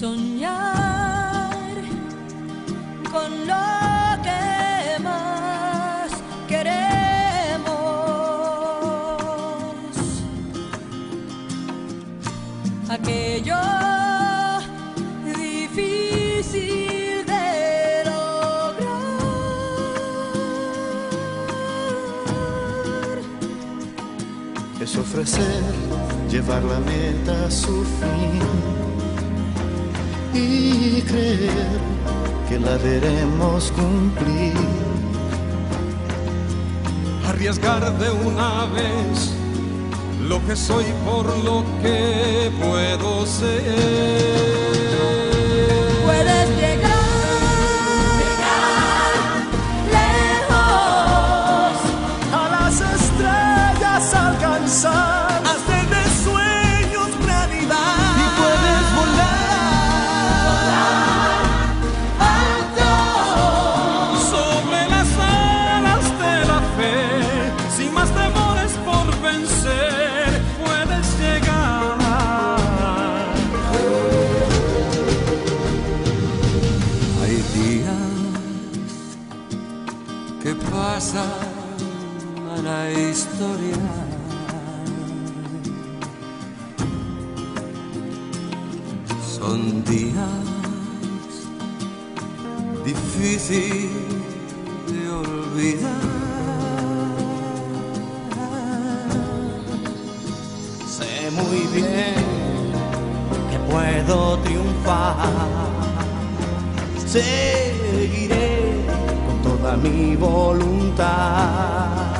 soñar con lo que más queremos. Aquello difícil de lograr. es ofrecer, llevar la meta a su fin y creer que la veremos cumplir. arriesgar de una vez lo que soy por lo que puedo ser. La historia. Son días difíciles de olvidar. Sé muy bien que puedo triunfar. Seguiré con toda mi voluntad.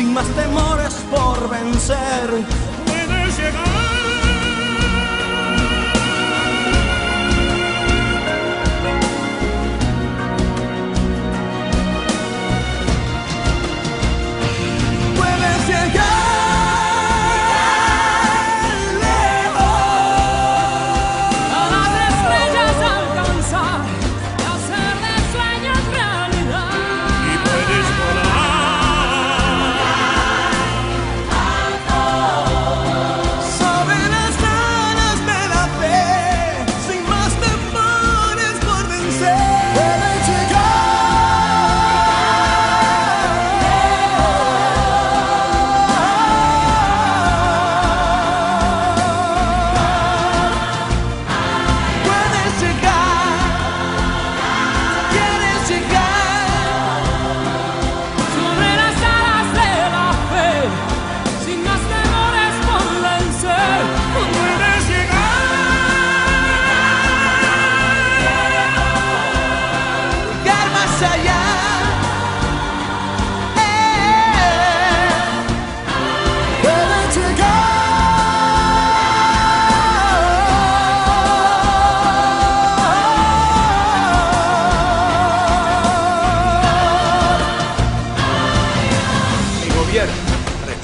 sin más temores por vencer.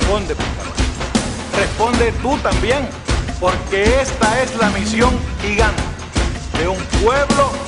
Responde. Responde tú también, porque esta es la misión gigante de un pueblo